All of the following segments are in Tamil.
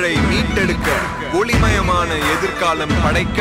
தமிழை மீட்டெடுக்க ஒளிமயமான எதிர்காலம் படைக்க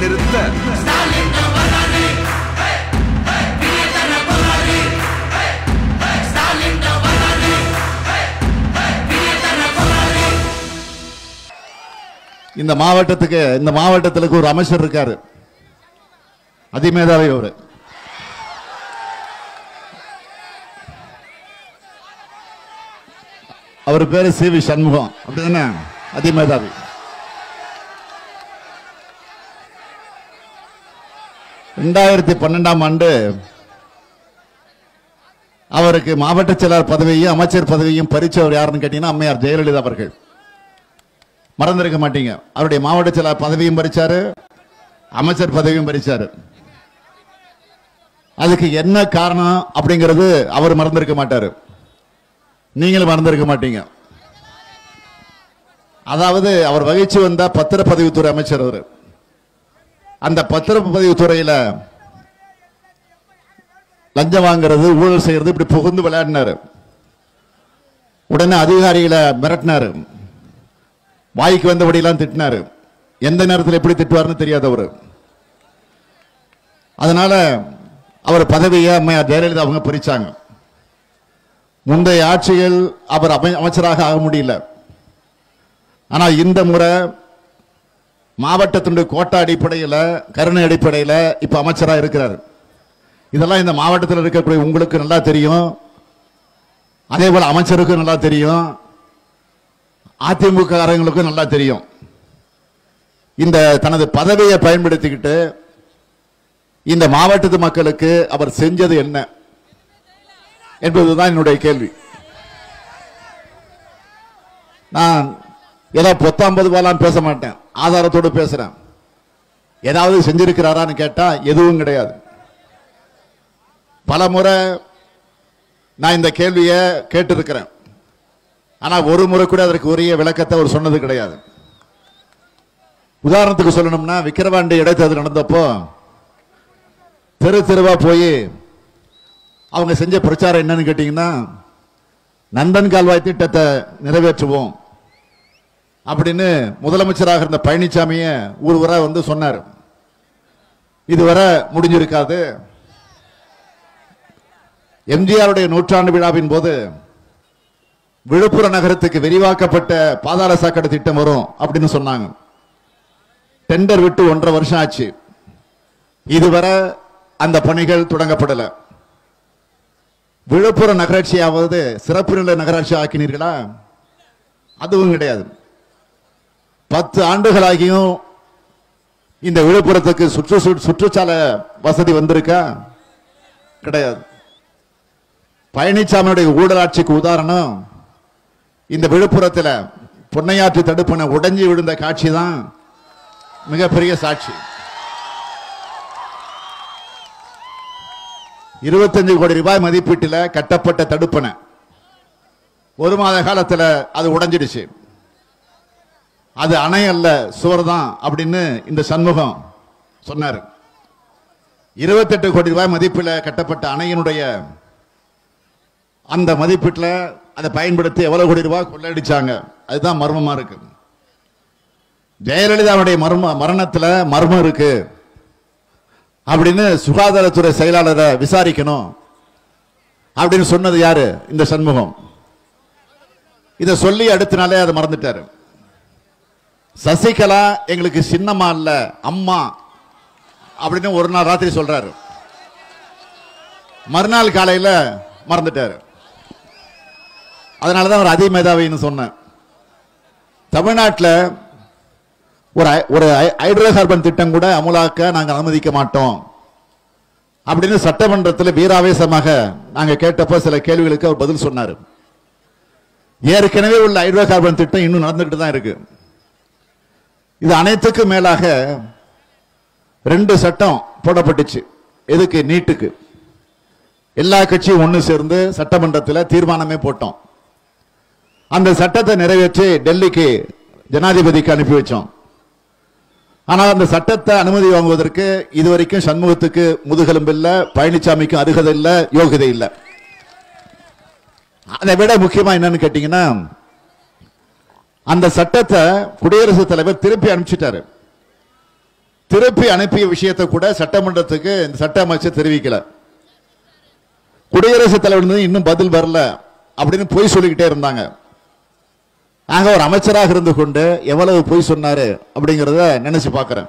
நிறுத்த. இந்த மாவட்டத்துக்கு இந்த மாவட்டத்துக்கு ஒரு அமைச்சர் இருக்காரு. அதிமேதாவி அவரு. அவர் பேரு சி வி சண்முகம். அப்படிதானே? அதிமேதாவி. ரெண்டாயிரத்தி பன்னெண்டாம் ஆண்டு அவருக்கு மாவட்ட செயலாளர் பதவியையும் அமைச்சர் பதவியும் பறிச்சவர் யாருன்னு கேட்டீங்கன்னா அம்மையார் ஜெயலலிதா அவர்கள். மறந்திருக்க மாட்டீங்க. அவருடைய மாவட்ட செயலாளர் பதவியும் பறிச்சாரு அமைச்சர் பதவியும் பறிச்சாரு. அதுக்கு என்ன காரணம் அப்படிங்கிறது அவர் மறந்திருக்க மாட்டாரு. நீங்களும் மறந்திருக்க மாட்டீங்க. அதாவது அவர் வகிச்சு வந்த பத்திரப்பதிவுத்துறை அமைச்சர் அவர். அந்த பத்திரப்பதிவுத்துறையில லஞ்சம் வாங்குறது ஊழல் செய்யறது இப்படி புகுந்து விளையாடினாரு. உடனே அதிகாரிகளை மிரட்டினாரு. வாய்க்கு வந்தபடியெல்லாம் திட்டினாரு. எந்த நேரத்தில் எப்படி திட்டுவார்னு தெரியாதவர் அதனால் அதனால அவர் பதவியை அம்மையார் ஜெயலலிதா அவங்க பிரிச்சாங்க. முந்தைய ஆட்சியில் அவர் அமை- அமைச்சராக ஆக முடியல. ஆனால் இந்த முறை மாவட்டத்தினுடைய கோட்டா அடிப்படையில் கருணை அடிப்படையில் இப்போ அமைச்சராக இருக்கிறார். இதெல்லாம் இந்த மாவட்டத்தில் இருக்கக்கூடிய உங்களுக்கு நல்லா தெரியும். அதே போல் அமைச்சருக்கும் நல்லா தெரியும். அதிமுக காரங்களுக்கும் நல்லா தெரியும். இந்த தனது பதவியை பயன்படுத்திக்கிட்டு இந்த மாவட்டத்து மக்களுக்கு அவர் செஞ்சது என்ன என்பதுதான் என்னுடைய கேள்வி. நான் ஏதோ பொத்தாம்பது போலாம் பேச மாட்டேன் ஆதாரத்தோடு பேசுறேன். ஏதாவது செஞ்சிருக்கிறாரான்னு கேட்டால் எதுவும் கிடையாது. பல முறை நான் இந்த கேள்வியை கேட்டிருக்கிறேன். ஆனால் ஒரு முறை கூட அதற்கு உரிய விளக்கத்தை அவர் சொன்னது கிடையாது. உதாரணத்துக்கு சொல்லணும்னா விக்கிரவாண்டி இடைத்தேர்தல் நடந்தப்போ தெரு தெருவாக போய் அவங்க செஞ்ச பிரச்சாரம் என்னன்னு கேட்டிங்கன்னா நந்தன் கால்வாய் திட்டத்தை நிறைவேற்றுவோம். அப்படின்னு முதலமைச்சராக இருந்த பழனிசாமிய ஊர் வந்து சொன்னார். இதுவரை முடிஞ்சிருக்காது. எம்ஜிஆருடைய நூற்றாண்டு விழாவின் போது விழுப்புரம் நகரத்துக்கு விரிவாக்கப்பட்ட பாதாள சாக்கடை திட்டம் வரும் அப்படின்னு சொன்னாங்க. டெண்டர் விட்டு ஒன்றரை வருஷம் ஆச்சு. இதுவரை அந்த பணிகள் தொடங்கப்படல. விழுப்புரம் நகராட்சியாவது சிறப்பு நிலை நகராட்சி ஆக்கினீர்களா? அதுவும் கிடையாது. பத்து ஆண்டுகளாகியும் இந்த விழுப்புரத்துக்கு சுற்று சுற்றுச்சாலை வசதி வந்திருக்கா? கிடையாது. பழனிசாமியுடைய ஊழலாட்சிக்கு உதாரணம் இந்த விழுப்புரத்தில் பொன்னையாற்று தடுப்பணை உடைஞ்சி விழுந்த காட்சி தான் மிகப்பெரிய சாட்சி. இருபத்தஞ்சு கோடி ரூபாய் மதிப்பீட்டில் கட்டப்பட்ட தடுப்பணை ஒரு மாத காலத்தில் அது உடைஞ்சிடுச்சு. அது அணை அல்ல சுவர் தான் அப்படின்னு இந்த சண்முகம் சொன்னார். இருபத்தெட்டு கோடி ரூபாய் மதிப்பில் கட்டப்பட்ட அணையினுடைய அந்த மதிப்பீட்டில் அதை பயன்படுத்தி எவ்வளவு கோடி ரூபாய் கொள்ளடிச்சாங்க. அதுதான் மர்மமா இருக்கு. ஜெயலலிதாவுடைய மர்ம மரணத்தில் மர்மம் இருக்கு அப்படின்னு சுகாதாரத்துறை செயலாளரை விசாரிக்கணும் அப்படின்னு சொன்னது யாரு? இந்த சண்முகம். இதை சொல்லி அடுத்த நாளே அதை மறந்துட்டாரு. சசிகலா எங்களுக்கு சின்னம்மா இல்லை அம்மா அப்படின்னு ஒரு நாள் ராத்திரி சொல்றாரு. மறுநாள் காலையில் காலையில தான் அவர் அதே அதிமேதாவின்னு சொன்னேன். தமிழ்நாட்டில் ஒரு ஐ- ஒரு ஐ- ஹைட்ரோ கார்பன் திட்டம் கூட அமுலாக்க நாங்கள் அனுமதிக்க மாட்டோம். அப்படின்னு சட்டமன்றத்தில் வீராவேசமாக நாங்கள் கேட்டப்போ சில கேள்விகளுக்கு அவர் பதில் சொன்னார். ஏற்கனவே உள்ள ஹைட்ரோ கார்பன் திட்டம் இன்னும் நடந்துக்கிட்டு தான் இருக்குது இது அனைத்துக்கும் மேலாக ரெண்டு சட்டம் போடப்பட்டுச்சு. எதுக்கு? நீட்டுக்கு. எல்லா கட்சியும் ஒன்று சேர்ந்து சட்டமன்றத்தில் தீர்மானமே போட்டோம். அந்த சட்டத்தை நிறைவேற்றி டெல்லிக்கு ஜனாதிபதிக்கு அனுப்பி வச்சோம். ஆனால் அந்த சட்டத்தை அனுமதி வாங்குவதற்கு இதுவரைக்கும் சண்முகத்துக்கு முதுகெலும்பு இல்லை பழனிசாமிக்கும் அருகதை இல்லை யோகதை இல்லை. அதை விட முக்கியமாக என்னன்னு கேட்டிங்கன்னா அந்த சட்டத்தை குடியரசுத் தலைவர் திருப்பி அனுப்பிச்சிட்டாரு. திருப்பி அனுப்பிய விஷயத்தை கூட சட்டமன்றத்துக்கு இந்த சட்ட அமைச்சர் தெரிவிக்கல. குடியரசுத் தலைவர் இன்னும் பதில் வரல அப்படின்னு பொய் சொல்லிக்கிட்டே இருந்தாங்க. ஆக ஒரு அமைச்சராக இருந்து கொண்டு எவ்வளவு பொய் சொன்னாரு அப்படிங்கிறத நினைச்சு பார்க்கிறேன்.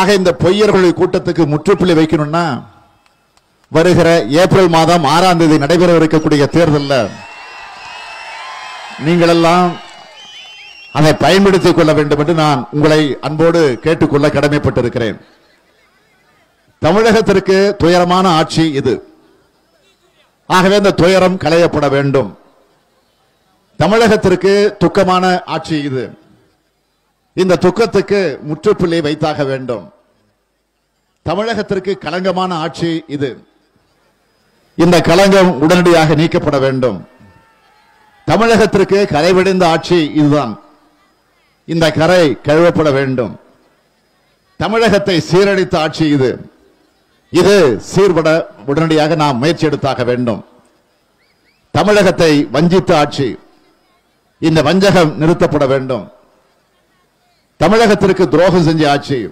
ஆக இந்த பொய்யர்களுடைய கூட்டத்துக்கு முற்றுப்புள்ளி வைக்கணும்னா வருகிற ஏப்ரல் மாதம் ஆறாம் தேதி நடைபெறவிருக்கக்கூடிய தேர்தலில் நீங்களெல்லாம் அதை பயன்படுத்திக் கொள்ள வேண்டும் என்று நான் உங்களை அன்போடு கேட்டுக்கொள்ள கடமைப்பட்டிருக்கிறேன். தமிழகத்திற்கு துயரமான ஆட்சி இது. ஆகவே இந்த துயரம் களையப்பட வேண்டும். தமிழகத்திற்கு துக்கமான ஆட்சி இது. இந்த துக்கத்துக்கு முற்றுப்புள்ளி வைத்தாக வேண்டும். தமிழகத்திற்கு களங்கமான ஆட்சி இது. இந்த களங்கம் உடனடியாக நீக்கப்பட வேண்டும். தமிழகத்திற்கு கரைவிடைந்த ஆட்சி இதுதான். இந்த கரை கழுவப்பட வேண்டும். தமிழகத்தை சீரழித்த ஆட்சி இது. இது சீர்பட உடனடியாக நாம் முயற்சி எடுத்தாக வேண்டும். தமிழகத்தை வஞ்சித்த ஆட்சி. இந்த வஞ்சகம் நிறுத்தப்பட வேண்டும். தமிழகத்திற்கு துரோகம் செஞ்ச ஆட்சி.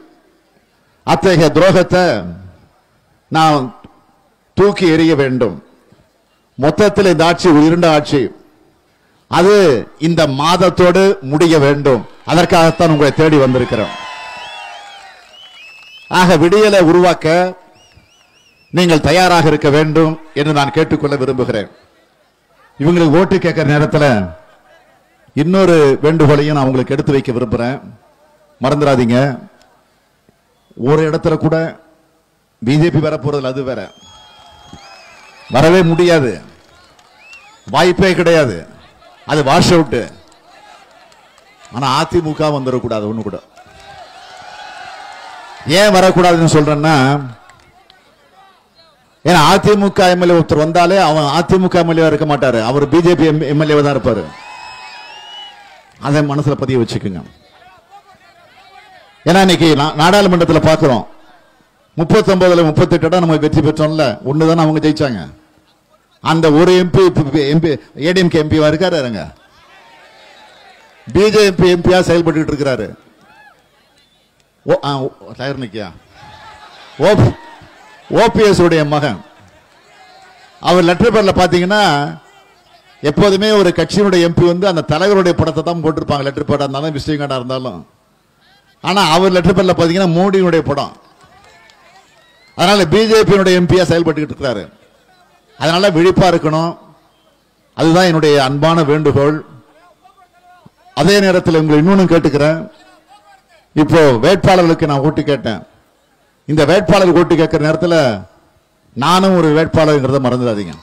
அத்தகைய துரோகத்தை நாம் தூக்கி எறிய வேண்டும். மொத்தத்தில் இந்த ஆட்சி உயிருண்ட ஆட்சி. அது இந்த மாதத்தோடு முடிய வேண்டும். அதற்காகத்தான் உங்களை தேடி வந்திருக்கிறோம். ஆக விடியலை உருவாக்க நீங்கள் தயாராக இருக்க வேண்டும் என்று நான் கேட்டுக்கொள்ள விரும்புகிறேன். இவங்களுக்கு ஓட்டு கேட்கிற நேரத்தில் இன்னொரு வேண்டுகோளையும் நான் உங்களுக்கு எடுத்து வைக்க விரும்புகிறேன் மறந்துடாதீங்க. ஒரு இடத்துல கூட பிஜேபி வர போறதுல அது வேற. வரவே முடியாது. வாய்ப்பே கிடையாது. அது வாஷ் அவுட்டு ஆனா அதிமுக வந்துடக்கூடாது ஒண்ணு கூட. ஏன் வரக்கூடாதுன்னு சொல்றேன்னா ஏன்னா அதிமுக எம்எல்ஏ ஒருத்தர் வந்தாலே அவன் அதிமுக எம்எல்ஏவாக இருக்க மாட்டார். அவர் பிஜேபி எம்எல்ஏ தான் இருப்பாரு. அதை மனசுல பதிய வச்சுக்கோங்க. ஏன்னா இன்னைக்கு நா- நாடாளுமன்றத்தில் பார்க்குறோம் முப்பத்தொன்பதுல முப்பத்தெட்டு இடம் நம்ம வெற்றி பெற்றோம்ல. ஒன்று தானே அவங்க ஜெயிச்சாங்க. அந்த ஒரு எம்பி எம்பி ஏடிஎம்கே எம்பிவா இருக்காரு இருங்க பிஜேபி எம்பியா செயல்பட்டு இருக்கிறாரு. ஓ ஆ, ஓ, டயர் நிக்கியா? ஓப் ஓபிஎஸ் உடைய மகன். அவர் லெட்டர் பேர்ல பாத்தீங்கன்னா எப்போதுமே ஒரு கட்சியினுடைய எம்பி வந்து அந்த தலைவருடைய படத்தை தான் போட்டிருப்பாங்க. லெட்டர் பேடா இருந்தாலும் விசிட்டிங் இருந்தாலும். ஆனா அவர் லெட்டர் பேர்ல பாத்தீங்கன்னா மோடியினுடைய படம். அதனால பிஜேபியினுடைய எம்பியா செயல்பட்டுக்கிட்டு இருக்கிறாரு. அதனால விழிப்பா இருக்கணும். அதுதான் என்னுடைய அன்பான வேண்டுகோள். அதே நேரத்தில் உங்களை இன்னொன்னு கேட்டுக்கிறேன். இப்போ வேட்பாளர்களுக்கு நான் ஓட்டு கேட்டேன். இந்த வேட்பாளர் ஓட்டு கேட்கிற நேரத்தில் நானும் ஒரு வேட்பாளர்ங்கிறத மறந்துடாதீங்க.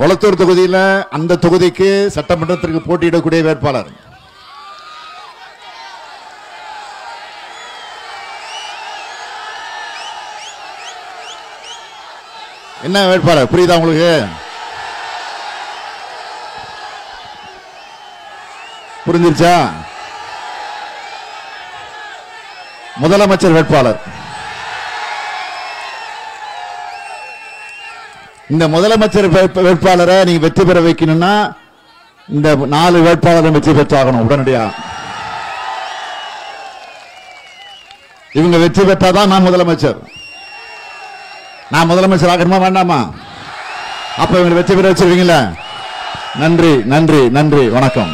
கொளத்தூர் தொகுதியில் அந்த தொகுதிக்கு சட்டமன்றத்திற்கு போட்டியிடக்கூடிய வேட்பாளர். என்ன வேட்பாளர்? புரியுதா உங்களுக்கு? புரிஞ்சிருச்சா? முதலமைச்சர் வேட்பாளர். இந்த முதலமைச்சர் வேட்பாளரை நீங்க வெற்றி பெற வைக்கணும்னா இந்த நாலு வேட்பாளரும் வெற்றி பெற்றாகணும் உடனடியா. இவங்க வெற்றி பெற்றாதான் நான் முதலமைச்சர். நான் முதலமைச்சர் ஆகணுமா வேண்டாமா? அப்ப இவங்க வெற்றி பெற வச்சிருவீங்களா நன்றி நன்றி நன்றி. வணக்கம்.